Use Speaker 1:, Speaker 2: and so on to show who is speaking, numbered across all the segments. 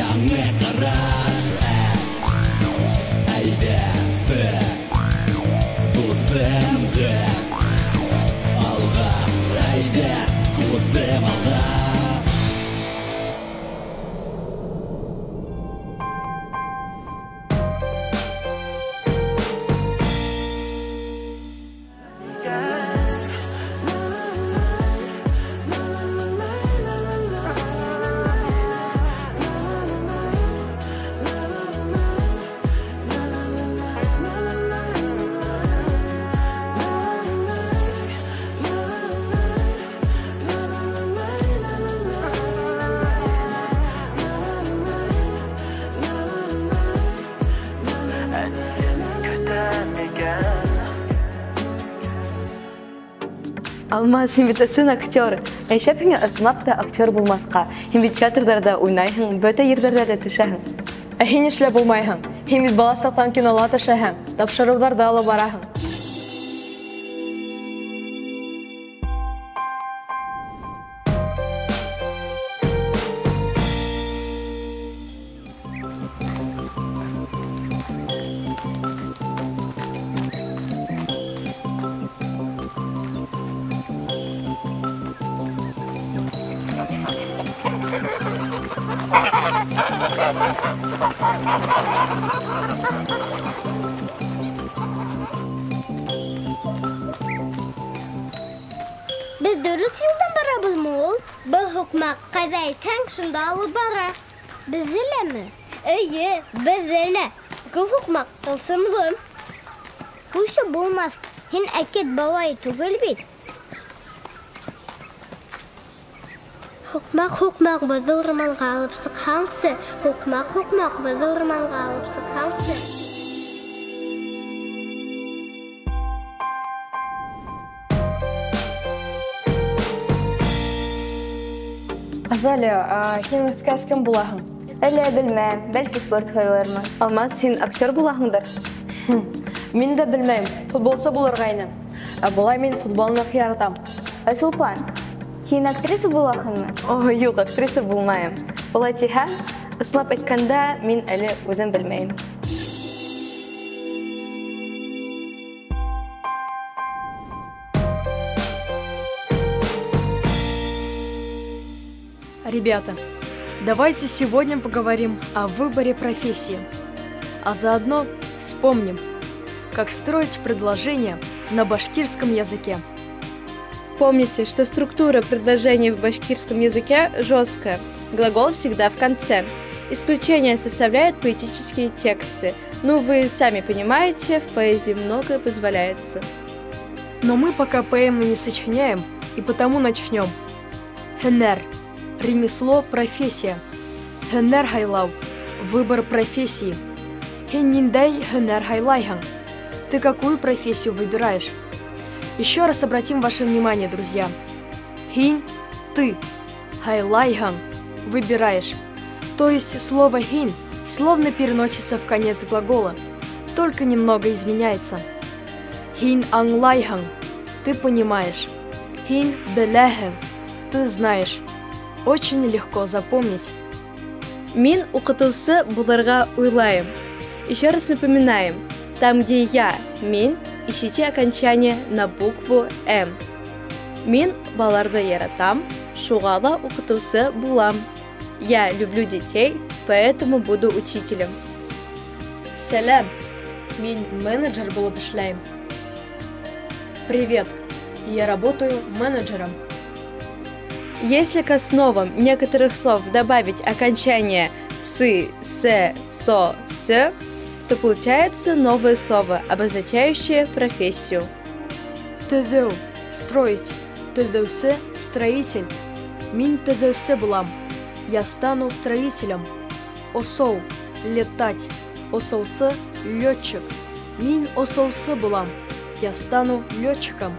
Speaker 1: อย่างเมตตารา
Speaker 2: Алмаз, һин бит ысын актер. Әйшәп һиңә ысынлап та актер булмаска. Һин бит театрҙарда уйнайһың, бөтә ерҙәрҙә дә төшәһең.
Speaker 3: Ә һин эшләп булмайһың. Һин бит бала саҡтан кинола төшәһең, тапшырыуҙарҙа алып бараһың.
Speaker 4: Без дөрес юлдан барабызмы ул? Был хукмак ҡайҙа әйтһәң, шунда алып бара. Безеләме? Эйе, безелә. Гол хукмак тылсымлы. Бусы булмаҫ. Һин әкет бабай түгел бит. Хукмак хукмак базы урманга алып сыкхаңсы, хукмак хукмак базы урманга алып сыкхаңсы.
Speaker 3: Азалия, син искәс кем булаһың?
Speaker 2: Әле белмәм, бәлки спортка юлармын. Алмаз, сен актер булаһыңдыр.
Speaker 3: Мен дә белмәм, футболчы булырга инем. Ә булай мен футболны яратам.
Speaker 2: Айсылпан, актриса булаһыңмы? О, юк, актриса булмайым. Улай тиһәң, ысынлап әйткәндә, мин әле үҙем белмәйем.
Speaker 5: Ребята, давайте сегодня поговорим о выборе профессии, а заодно вспомним, как строить предложения на башкирском языке.
Speaker 6: Помните, что структура предложений в башкирском языке жесткая. Глагол всегда в конце. Исключение составляют поэтические тексты. Ну, вы сами понимаете, в поэзии многое позволяется.
Speaker 5: Но мы пока поэмы не сочиняем, и потому начнем. Хенер. Ремесло, профессия. Һөнәр һайлау. Выбор профессии. Һин ниндәй һөнәр һайлайһың. Ты какую профессию выбираешь? Еще раз обратим ваше внимание, друзья. Һин – ты. Һайлайһың – выбираешь. То есть слово һин словно переносится в конец глагола, только немного изменяется. Һин аңлайһың – ты понимаешь. Һин беләһең – ты знаешь. Очень легко запомнить.
Speaker 6: Мин укытусы булырга уйлаем. Еще раз напоминаем, там, где я, мин, ищите окончание на букву М. Мин баларды яратам, шуға ла укытусы булам. Я люблю детей, поэтому буду учителем.
Speaker 3: Сәләм. Мин менеджер булып эшләйем.
Speaker 5: Привет. Я работаю менеджером.
Speaker 6: Если к основам некоторых слов добавить окончание «сы», «се», «со», «с», то получается новое слово, обозначающее профессию.
Speaker 5: Төҙөү – строить. Төҙөүсе – строитель. Мин төҙөүсе булам. Я стану строителем. Осоу – летать. Осоусы – летчик. Мин осоусы булам. Я стану летчиком.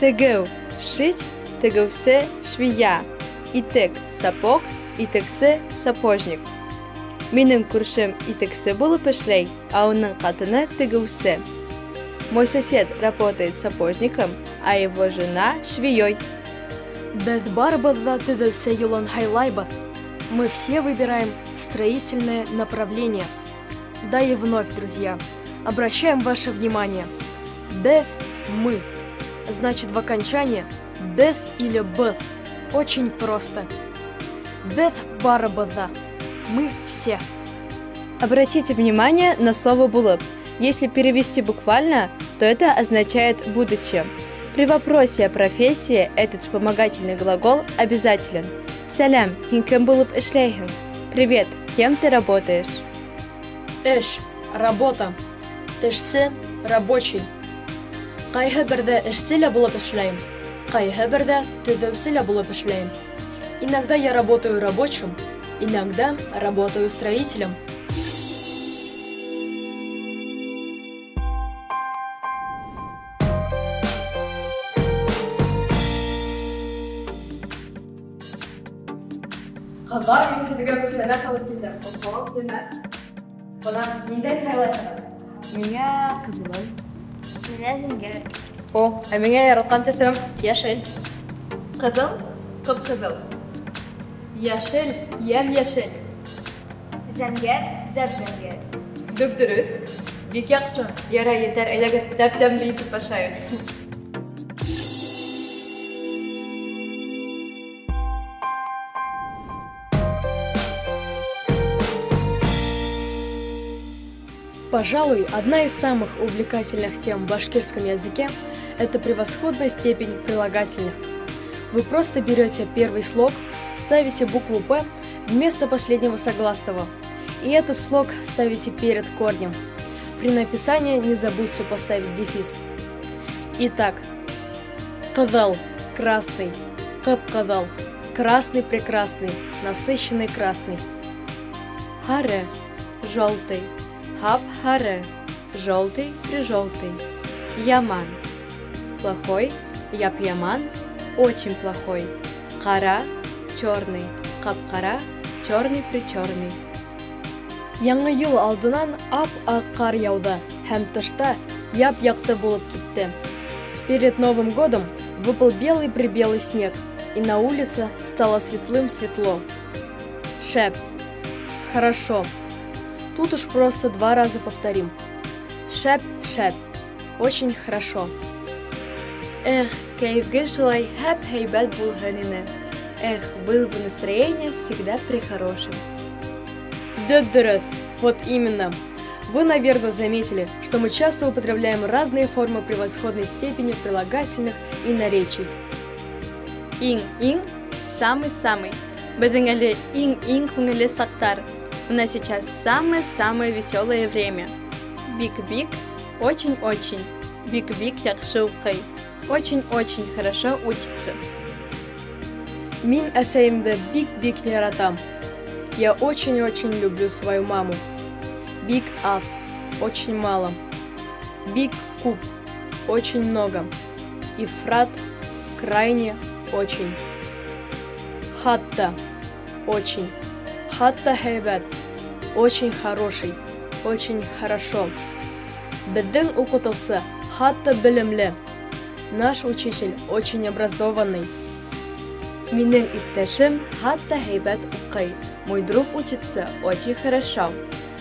Speaker 6: Тегеу – шить, тегеусе – швея. Итек – сапог, итексе – сапожник. Минем күршем итексе булып эшләй, а уның катыны тегеусе. Мой сосед работает сапожником, а его жена – швеей.
Speaker 5: Беҙ барыбыҙ ҙа төҙөүсе юлын һайлайбыҙ. Мы все выбираем строительное направление. Да и вновь, друзья, обращаем ваше внимание. Беҙ – мы. Значит, в окончании беҙ или быҙ. Очень просто. Беҙ барыбыҙ ҙа. Мы все.
Speaker 6: Обратите внимание на слово «булып». Если перевести буквально, то это означает «будучи». При вопросе о профессии этот вспомогательный глагол обязателен. Салям, һин кем булып эшләйһең? Привет, кем ты работаешь?
Speaker 5: Эш, работа. Эшсе, рабочий. Ҡайһы берҙә эшсе лә булып эшләйем, ҡайһы берҙә төҙөүсе лә булып эшләйем. Иногда я работаю рабочим, иногда работаю строителем. Ҡыҙҙар мин һеҙгә күсәнә салып килдем. Ҡоҙғалып тимә. Бына ниндәй һайлайһығыҙ?
Speaker 2: Миңә ҡыҙылым. Миңә зиңгәр.
Speaker 5: О, ә миңә яратҡан төҫөм йәшел.
Speaker 2: Ҡыҙыл, ҡып-ҡыҙыл.
Speaker 5: Йәшел, йәм-йәшел.
Speaker 2: Зәңгәр, зәп-зәңгәр.
Speaker 5: Дөп-дөрөҫ. Бик яҡшы.
Speaker 6: Ярай, етәр, әйҙәгеҙ тәп-тәмле итеп ашайыҡ.
Speaker 5: Пожалуй, одна из самых увлекательных тем в башкирском языке – это превосходная степень прилагательных. Вы просто берете первый слог, ставите букву «п» вместо последнего согласного, и этот слог ставите перед корнем. При написании не забудьте поставить дефис. Итак, кадал – красный, кап-кадал – красный прекрасный, насыщенный красный.
Speaker 6: Харе – желтый. Хап харе – желтый прижелтый. Яман – плохой. Яп яман – очень плохой. Кара – черный. Кап-кара – черный причерный.
Speaker 5: Яңы йыл алдынан ап-ак ҡар яуҙы һәм тышта яп-яҡты булып китте. Перед Новым годом выпал белый-прибелый снег, и на улице стало светлым-светло. Шеп. Хорошо. Тут уж просто два раза повторим. Шеп-шеп. Очень хорошо.
Speaker 6: Эх, кәйефгә шулай һәп һәйбәт булһын ине. Эх, было бы настроение всегда прихорошим.
Speaker 5: Дөп-дөрөҫ. Вот именно. Вы, наверное, заметили, что мы часто употребляем разные формы превосходной степени прилагательных и наречий.
Speaker 6: Ин-ин – самый-самый. Беҙҙең әле иң-иң күңелле саҡтар. У нас сейчас самое-самое веселое время. Бик-бик – очень-очень. Бик-бик уҡый. Очень-очень хорошо учится.
Speaker 5: Мин әсәйемде бик-бик яратам. Я очень-очень люблю свою маму. Бик аф. Очень мало. Бик куб. Очень много. И фрат. Крайне очень. Хатта. Очень. Хатта һәйбәт. Очень хороший. Очень хорошо. Беҙҙең уҡытыусы хатта белемле. Наш учитель очень образованный.
Speaker 6: Минең иптәшем хатта һәйбәт уҡый. Мой друг учится очень хорошо.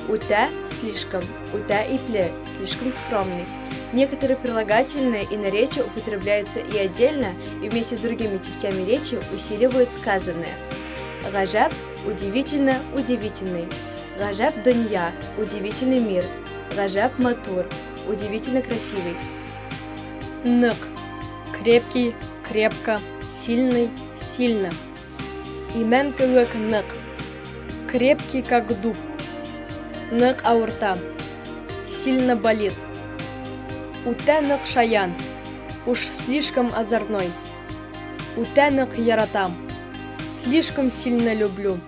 Speaker 6: Үтә слишком, үтә ипле, слишком скромный. Некоторые прилагательные и наречия употребляются и отдельно, и вместе с другими частями речи усиливают сказанное. Гажаб – удивительно, удивительный. Гажаб дунья – удивительный мир. Гажаб матур – удивительно красивый.
Speaker 5: Нык. Крепкий, крепко, сильный, сильно. Имән кеүек нык. Крепкий, как дуб. Нык ауырта. Сильно болит. Үтә нык шаян. Уж слишком озорной. Үтә нык яратам. Слишком сильно люблю.